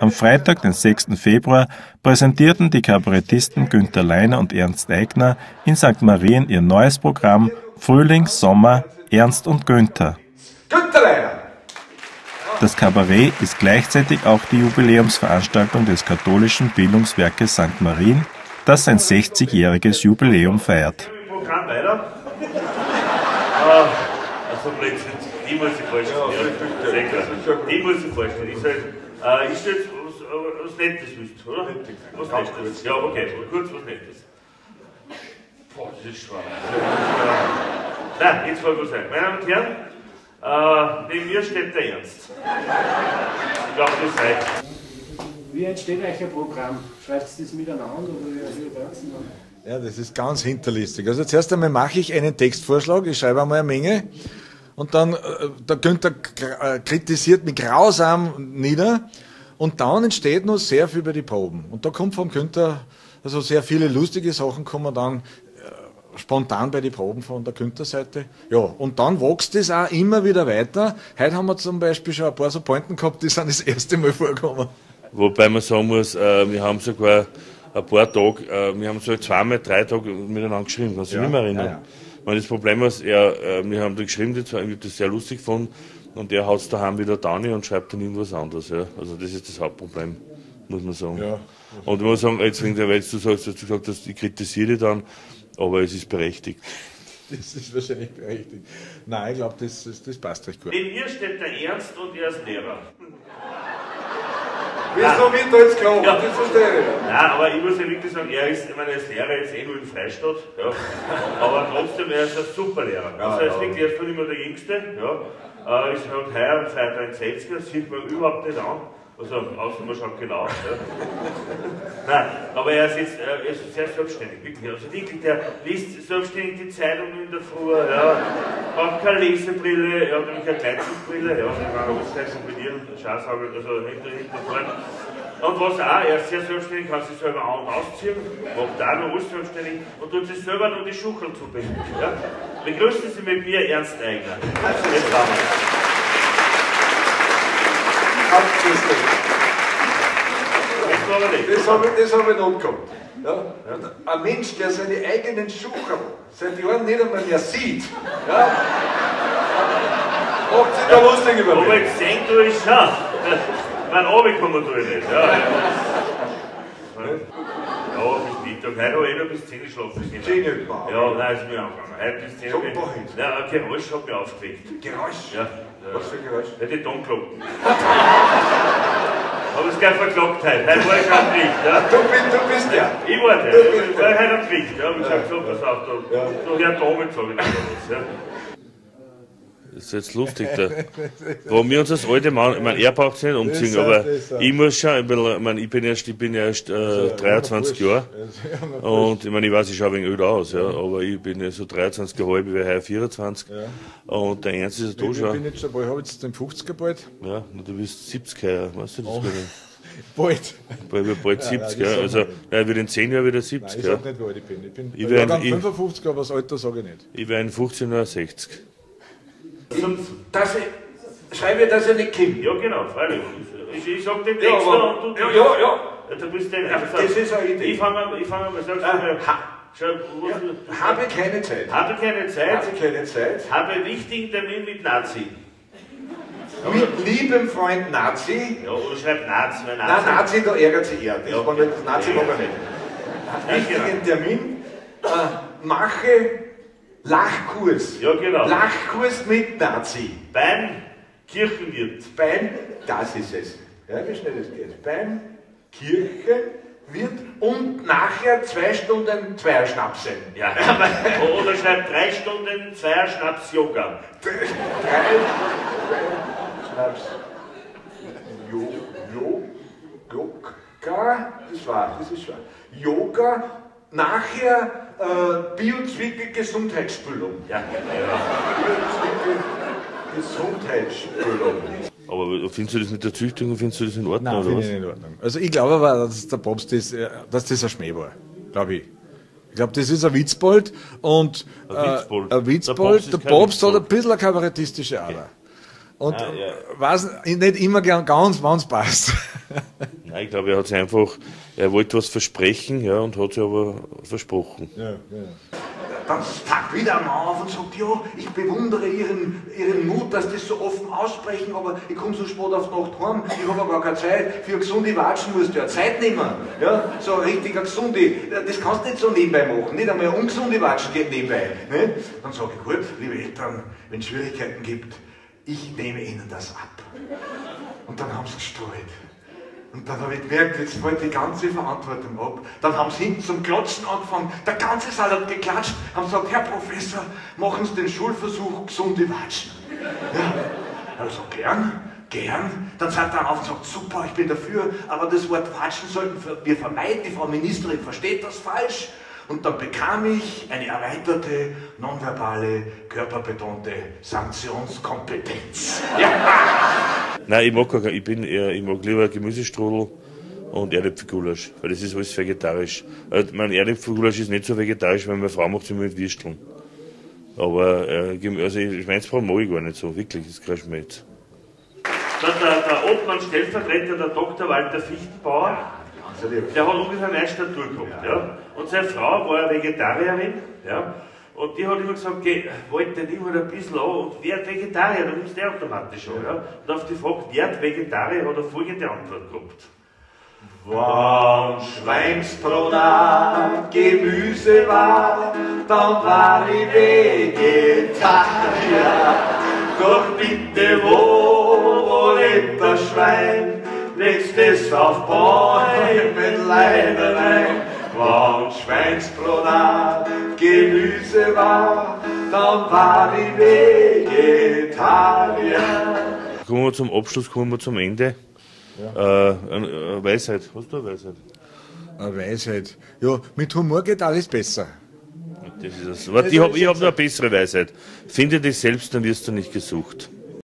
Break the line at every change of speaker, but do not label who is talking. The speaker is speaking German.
Am Freitag, den 6. Februar, präsentierten die Kabarettisten Günter Leiner und Ernst Eigner in St. Marien ihr neues Programm Frühling, Sommer, Ernst und Günther. Günter Leiner! Das Kabarett ist gleichzeitig auch die Jubiläumsveranstaltung des katholischen Bildungswerkes St. Marien, das sein 60-jähriges Jubiläum feiert. Programm weiter.
Ah, also Blödsinn, die muss ich vorstellen. Ja, die muss ich vorstellen. Ich, sag, äh, ich stelle was, was Nettes wüsst, oder? Was Nettes. Ja, okay, kurz was Nettes. Boah, das ist schwer. Nein, jetzt fällt was ein. Meine Damen und Herren, äh, neben mir steht der Ernst. Ich glaube, das reicht.
Wie entsteht euch ein Programm? Schreibt ihr das miteinander oder
wie Ja, das ist ganz hinterlistig. Also zuerst einmal mache ich einen Textvorschlag, ich schreibe einmal eine Menge und dann äh, der Günther äh, kritisiert mich grausam nieder und dann entsteht noch sehr viel über die Proben. Und da kommt vom Günther also sehr viele lustige Sachen kommen dann spontan bei den Proben von der Günther-Seite. Ja, und dann wächst es auch immer wieder weiter. Heute haben wir zum Beispiel schon ein paar so Pointen gehabt, die sind das erste Mal vorgekommen.
Wobei man sagen muss, äh, wir haben sogar ein paar Tage, äh, wir haben so zweimal, drei Tage miteinander geschrieben, kannst du ja, dich nicht mehr erinnern? Ja, ja. Das Problem ist, er, äh, wir haben da geschrieben, ich habe das sehr lustig gefunden, und er haut es daheim wieder da und schreibt dann irgendwas anderes. Ja. Also das ist das Hauptproblem, muss man sagen. Ja. Und ich muss sagen, jetzt wegen der, weil du sagst, dass du gesagt hast, ich kritisiere dann, aber es ist berechtigt.
Das ist wahrscheinlich berechtigt. Nein, ich glaube, das, das, das, passt recht gut.
Neben mir steht der Ernst und er ist Lehrer.
Wieso da jetzt klar? Ja. Das verstehe
ich. Nein, aber ich muss ja wirklich sagen, er ist, ich meine, ist Lehrer jetzt eh nur in Freistadt, ja. aber trotzdem, er ist ein super Lehrer. Ja, also er ist wirklich, er ist von immer der Jüngste, ja. Äh, ist halt heuer seit 63 er sieht man überhaupt nicht an. Also, außer man schaut genau. Ja. Nein, aber er ist jetzt er ist sehr selbstständig, wirklich. Also wirklich, der liest selbstständig die Zeitung in der Früh, ja. Hat keine Lesebrille, er hat nämlich eine Gleitsichtbrille, ja. Man muss gleich kombinieren, Schaßhagel, also hinter, hinter, vorne. Und was auch, er ist sehr selbstständig, kann sich selber an- und ausziehen, macht auch noch alles selbstständig und tut sich selber noch die Schuchel zubinden. Ja. Begrüßen Sie mit mir Ernst Eigner. Jetzt haben wir.
Das habe ich, hab ich noch gehabt. Ja? Ein Mensch, der seine eigenen Schuhe seit Jahren nicht einmal mehr sieht, ja? macht sich da lustig über
mich. Aber gesehen tue ich schon. Ich nicht. Ja. Ja, bis Mittag. Heute habe ich noch bis 10 Uhr schlafen 10 Uhr? Ja, nein, ist mir angegangen. Heute bis 10 Uhr. Ja, ein Geräusch hat mich aufgeweckt.
Geräusch?
Ja.
Was für ein Geräusch?
Ja, die Tonglocken. Aber es gab Verklocktheit. Heute war ich am Gericht. Ja.
Du, bist, du bist der.
Ich war der. Ich war heute am Gericht. Ja. Ich habe gesagt, pass auf, du, ja. Domit, sage ich dir was. Ja. Das ist jetzt lustig, da. Wo wir uns als alte Mann, ich meine, er braucht sich nicht umziehen, aber ich muss schon, ich, meine, ich bin erst, ich bin erst äh, 23 Jahre. Und ich meine, ich weiß, ich schaue wegen öd aus, ja, aber ich bin ja so 23 Jahre alt, ich bin heuer 24. Ja. Und der Ernst ist ja da schon.
Ich bin jetzt schon bald, habe jetzt den 50er bald.
Ja, du bist 70 heuer, weißt du das oh.
Bald.
Bald, bald 70, ja. Nein, also, er wird in 10 Jahren wieder 70. Nein,
ich sag nicht, wie alt ich bin. Ich bin
ich werde
55, aber das Alter sage ich nicht.
Ich werde in 15 Jahren 60.
Dass ich, schreibe, dass er nicht kommt.
Ja, genau, freilich. Ich, ich sag den Text
ja, und du. Ja, ja, ja.
Du bist den.
Ja, das ist eine Idee.
Ich fange ich fang mal, du mal.
Schau, ja, habe keine Zeit.
Habe keine Zeit.
Habe keine Zeit.
Habe wichtigen Termin mit Nazi.
Mit liebem Freund Nazi.
Ja, oder schreibt Nazi.
Weil Nazi. Nein, Nazi, da ärgert sich er. Das, ja, das Nazi mag er nicht. Wichtigen genau. Termin. Äh, mache Lachkurs.
Ja, genau.
Lachkurs mit Nazi.
Beim Kirchenwirt.
Beim, das ist es. Ja, wie schnell das geht. Beim Kirchenwirt und nachher zwei Stunden Zweier Schnapse.
Ja. Oder schreibt drei Stunden Zweier Schnaps Yoga.
drei, Schnaps. Jo, jo, Yoga, das war, das ist wahr. Yoga Nachher äh, Biozwickel Gesundheitsspülung.
Ja, ja.
Gesundheitsspülung.
Aber findest du das mit der Züchtung, findest du das in Ordnung?
Nein, finde ich in Ordnung. Also ich glaube aber, dass der Papst das, äh, dass das ein Schmäh war. Glaube ich. Ich glaube, das ist ein Witzbold und
ein Witzbold.
Äh, ein Witzbold. Der Papst, der Papst hat ein bisschen eine kabarettistische Ader. Und ah, ja. weiß nicht immer ganz, wann es passt.
Nein, ich glaube, er hat sich einfach, er wollte was versprechen, ja, und hat sich aber versprochen. Ja, ja.
Dann tagt wieder ein Mann auf und sagt, ja, ich bewundere ihren, ihren Mut, dass das so offen aussprechen, aber ich komme so spät auf Nacht heim, ich habe aber gar keine Zeit. Für gesunde Watschen musst du ja Zeit nehmen. Ja, so ein richtiger gesunde, das kannst du nicht so nebenbei machen, nicht einmal ungesunde Watschen geht nebenbei. Ne? Dann sage ich, gut, liebe Eltern, wenn es Schwierigkeiten gibt, ich nehme ihnen das ab. Und dann haben sie gestreut. Und dann habe ich gemerkt, jetzt fällt die ganze Verantwortung ab. Dann haben sie hinten zum Klatschen angefangen. Der ganze Saal hat geklatscht, haben gesagt, Herr Professor, machen Sie den Schulversuch gesunde Watschen. Ja. Also gern, gern. Dann sagt er auf und sagt, super, ich bin dafür, aber das Wort Watschen sollten wir vermeiden. Die Frau Ministerin versteht das falsch. Und dann bekam ich eine erweiterte, nonverbale, körperbetonte Sanktionskompetenz. Ja.
Nein, ich mag, gar, ich bin eher, ich mag lieber Gemüsestrudel und Erdäpfelgulasch, weil das ist alles vegetarisch. Also, mein Erdäpfelgulasch ist nicht so vegetarisch, weil meine Frau macht sie mit Würsteln. Aber äh, also Schweinsbraten mag ich gar nicht so, wirklich, das du mir jetzt.
Der, der, der Obmann Stellvertreter, der Dr. Walter Fichtenbauer, der hat ungefähr eine Statur gehabt. Ja. Und seine Frau war eine Vegetarierin. Ja. Und die hat immer gesagt, geh, wollte nicht immer ein bisschen an und werd Vegetarier, dann nimmst du automatisch an. Ja. Und auf die Frage, werd Vegetarier, hat er folgende Antwort gehabt.
Wenn Schweinsbrot Gemüse war, dann war ich Vegetarier. Doch bitte, wo, wo lebt das Schwein? Legst es auf Bäume mit Leibereien? Wenn Schweinsbrot Gemüse war, dann war ich Vegetarier.
Kommen wir zum Abschluss, kommen wir zum Ende. Ja. Äh, eine Weisheit. Hast du eine Weisheit?
Eine Weisheit. Ja, mit Humor geht alles besser.
Das ist das. Warte, ich habe hab noch eine bessere Weisheit. Finde dich selbst, dann wirst du nicht gesucht.